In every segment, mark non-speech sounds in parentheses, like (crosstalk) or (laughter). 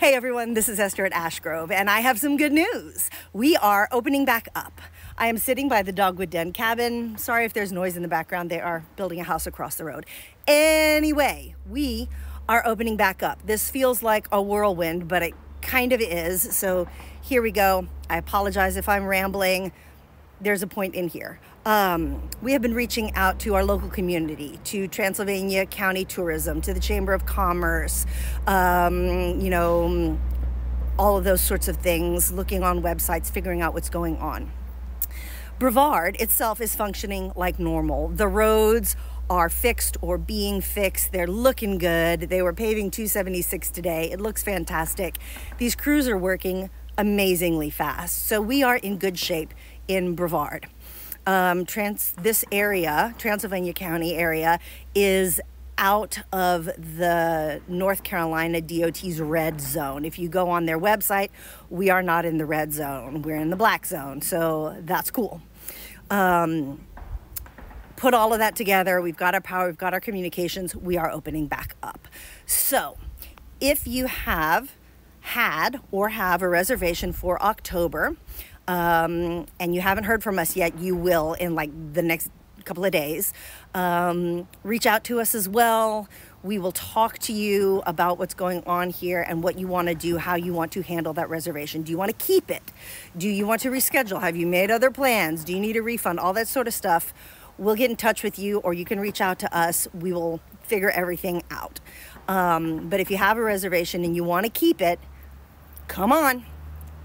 Hey everyone, this is Esther at Ash Grove, and I have some good news. We are opening back up. I am sitting by the Dogwood Den cabin. Sorry if there's noise in the background, they are building a house across the road. Anyway, we are opening back up. This feels like a whirlwind, but it kind of is. So here we go. I apologize if I'm rambling. There's a point in here. Um, we have been reaching out to our local community, to Transylvania County Tourism, to the Chamber of Commerce, um, you know, all of those sorts of things, looking on websites, figuring out what's going on. Brevard itself is functioning like normal. The roads are fixed or being fixed. They're looking good. They were paving 276 today. It looks fantastic. These crews are working amazingly fast. So we are in good shape in Brevard um, trans this area, Transylvania County area, is out of the North Carolina DOT's red zone. If you go on their website, we are not in the red zone. We're in the black zone. So that's cool. Um, put all of that together. We've got our power, we've got our communications. We are opening back up. So if you have had or have a reservation for October, um, and you haven't heard from us yet, you will in like the next couple of days. Um, reach out to us as well. We will talk to you about what's going on here and what you want to do, how you want to handle that reservation. Do you want to keep it? Do you want to reschedule? Have you made other plans? Do you need a refund? All that sort of stuff. We'll get in touch with you or you can reach out to us. We will figure everything out. Um, but if you have a reservation and you want to keep it, come on.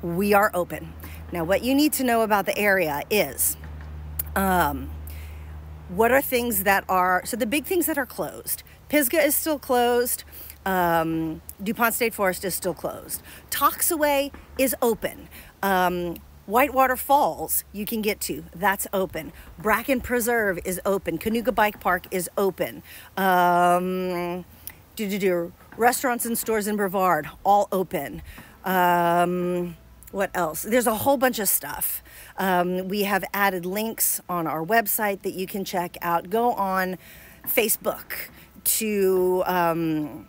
We are open. Now, what you need to know about the area is um, what are things that are, so the big things that are closed. Pisgah is still closed. Um, DuPont State Forest is still closed. Toxaway is open. Um, Whitewater Falls you can get to, that's open. Bracken Preserve is open. Kanuga Bike Park is open. Um, do, do, do. Restaurants and stores in Brevard, all open. Um, what else? There's a whole bunch of stuff. Um, we have added links on our website that you can check out. Go on Facebook to um,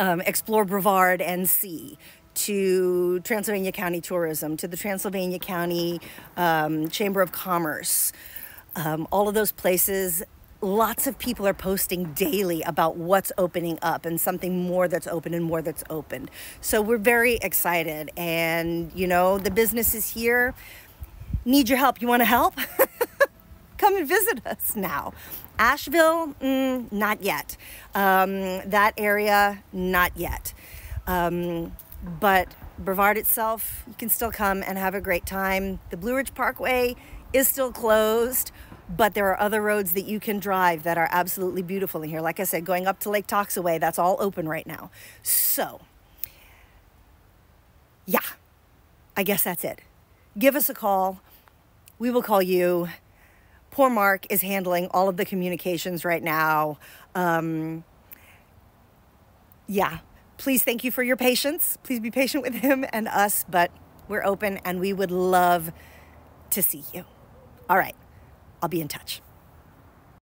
um, explore Brevard and see to Transylvania County Tourism, to the Transylvania County um, Chamber of Commerce. Um, all of those places lots of people are posting daily about what's opening up and something more that's open and more that's opened. So we're very excited. And, you know, the business is here. Need your help. You want to help? (laughs) Come and visit us now. Asheville, mm, not yet. Um, that area, not yet. Um, but Brevard itself, you can still come and have a great time. The Blue Ridge Parkway is still closed but there are other roads that you can drive that are absolutely beautiful in here. Like I said, going up to Lake Toxaway, that's all open right now. So, yeah, I guess that's it. Give us a call. We will call you. Poor Mark is handling all of the communications right now. Um, yeah, please thank you for your patience. Please be patient with him and us, but we're open and we would love to see you. All right. I'll be in touch.